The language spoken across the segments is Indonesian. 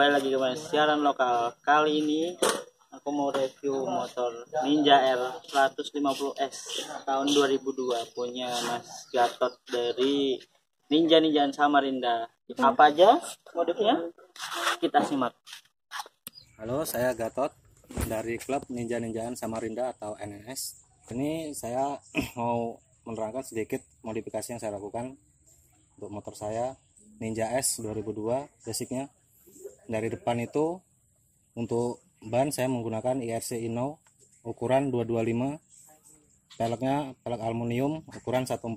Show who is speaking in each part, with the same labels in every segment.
Speaker 1: kembali lagi ke siaran lokal. Kali ini aku mau review motor Ninja R 150S tahun 2002 punya Mas Gatot dari Ninja Ninjaan Samarinda. Apa aja modifnya? Kita simak.
Speaker 2: Halo saya Gatot dari klub Ninja Ninjaan Samarinda atau NNS ini saya mau menerangkan sedikit modifikasi yang saya lakukan untuk motor saya. Ninja S 2002 basicnya dari depan itu untuk ban saya menggunakan IRC Inno ukuran 225 peleknya pelek aluminium ukuran 140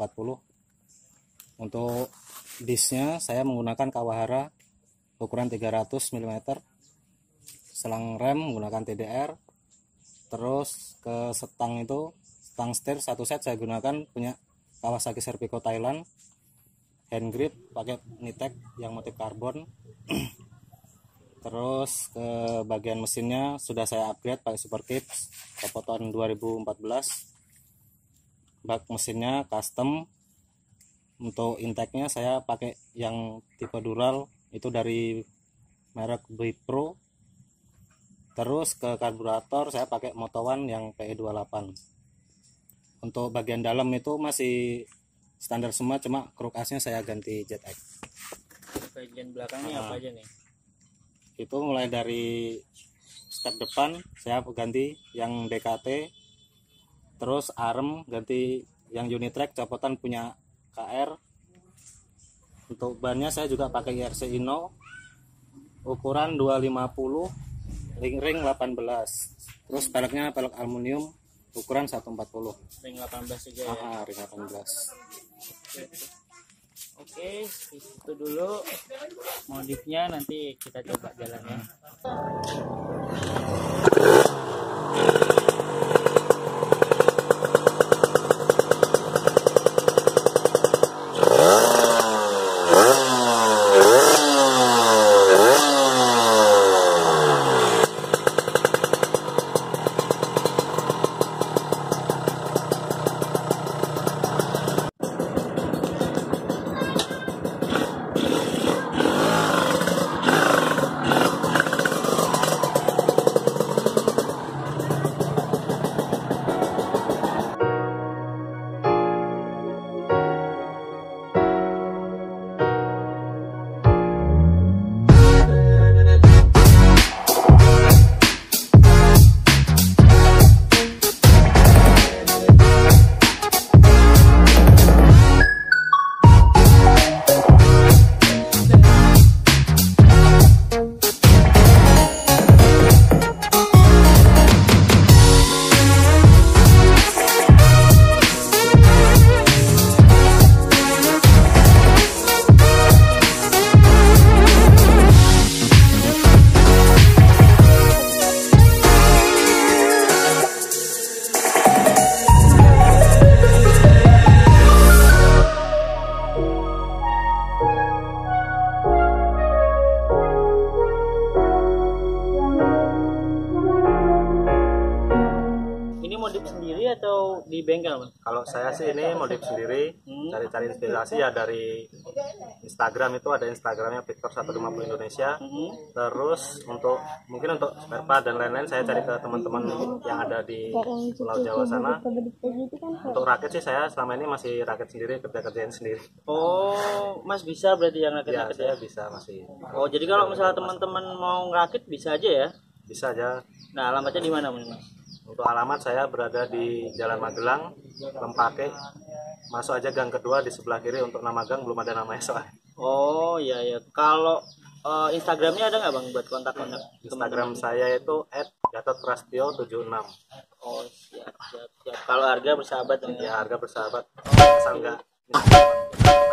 Speaker 2: untuk disnya saya menggunakan Kawahara ukuran 300 mm selang rem menggunakan TDR terus ke setang itu stang setir satu set saya gunakan punya Kawasaki Serpico Thailand. Hand grip pakai nitek yang motif karbon terus ke bagian mesinnya sudah saya upgrade pakai super kips tahun 2014 bak mesinnya custom. Untuk intake-nya saya pakai yang tipe dural itu dari merek Pro. Terus ke karburator saya pakai Motowan yang PE28 untuk bagian dalam itu masih standar semua cuma kruk asnya saya ganti ZX
Speaker 1: bagian belakangnya apa aja nih
Speaker 2: itu mulai dari step depan saya ganti yang DKT terus arm ganti yang unitrack copotan punya KR untuk bannya saya juga pakai IRC Inno ukuran 250 ring ring 18 terus peleknya pelek aluminium ukuran 140
Speaker 1: ring 18 juga ya?
Speaker 2: Ah, ring 18
Speaker 1: Oke, itu dulu modifnya nanti kita coba jalannya. Sendiri atau di bengkel,
Speaker 2: kalau saya sih ini modif sendiri
Speaker 1: Hmm.
Speaker 2: cari-cari inspirasi ya dari Instagram itu ada Instagramnya Victor 150 Indonesia
Speaker 1: Hmm.
Speaker 2: terus untuk mungkin untuk spare part dan lain-lain saya cari ke teman-teman yang ada di Pulau Jawa sana untuk rakit sih saya selama ini masih rakit sendiri kerja-kerjain sendiri
Speaker 1: Oh, Mas bisa berarti yang
Speaker 2: ya
Speaker 1: rakit-rakit ya?
Speaker 2: saya bisa masih
Speaker 1: Oh, jadi kalau misalnya teman-teman mau ngerakit bisa aja ya?
Speaker 2: bisa aja
Speaker 1: Nah, alamatnya di mana, Mas?
Speaker 2: Untuk alamat saya berada di Jalan Magelang Lempake masuk aja gang kedua di sebelah kiri untuk nama gang belum ada namanya soalnya
Speaker 1: Oh, iya ya. Kalau eh, Instagramnya ada nggak, Bang, buat kontak-kontak?
Speaker 2: Instagram saya itu @gatotprastio76
Speaker 1: Oh, siap, siap, siap. Kalau harga bersahabat dong
Speaker 2: ya
Speaker 1: ya.
Speaker 2: harga bersahabat asal enggak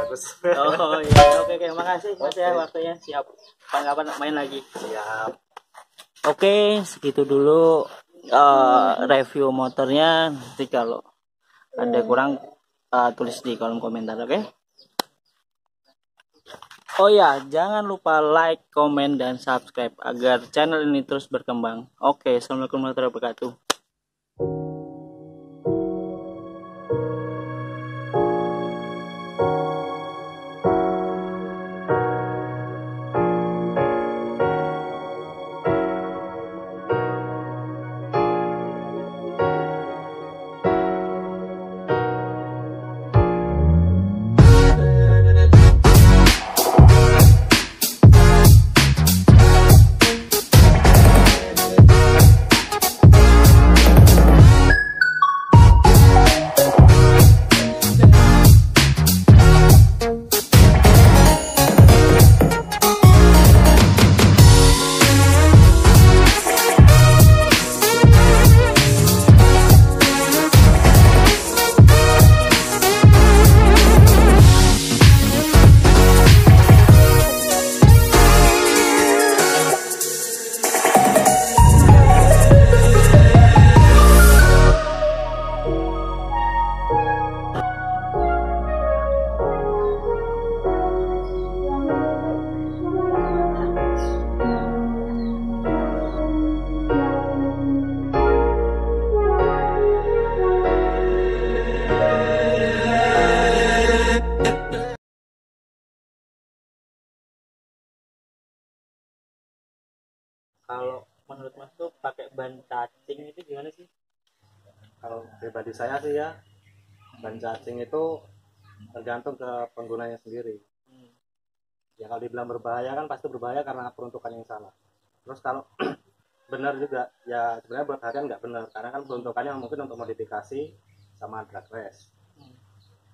Speaker 2: bagus
Speaker 1: Oh, iya. Oke, oke. Makasih, Mas ya waktunya. Siap. Kapan-kapan main lagi.
Speaker 2: siap
Speaker 1: Oke, segitu dulu eh, review motornya. Nanti kalau ada kurang eh, tulis di kolom komentar, oke? Oh ya, jangan lupa like, komen, dan subscribe agar channel ini terus berkembang. Oke, assalamualaikum warahmatullahi wabarakatuh. Kalau menurut mas tuh pakai ban cacing itu gimana sih
Speaker 2: kalau pribadi saya sih ya ban cacing itu tergantung ke penggunanya sendiri
Speaker 1: Hmm.
Speaker 2: ya kalau dibilang berbahaya kan pasti berbahaya karena peruntukan yang salah terus kalau benar juga ya sebenarnya buat harian nggak benar karena kan peruntukannya mungkin untuk modifikasi sama drag race
Speaker 1: Hmm.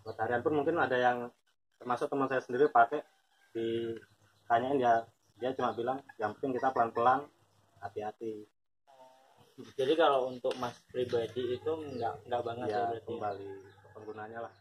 Speaker 2: buat harian pun mungkin ada yang termasuk teman saya sendiri pakai ditanyain ya dia cuma bilang yang penting kita pelan-pelan hati-hati.
Speaker 1: Jadi kalau untuk mas pribadi itu nggak nggak banget ya,
Speaker 2: ya
Speaker 1: berarti
Speaker 2: kembali ke penggunanya lah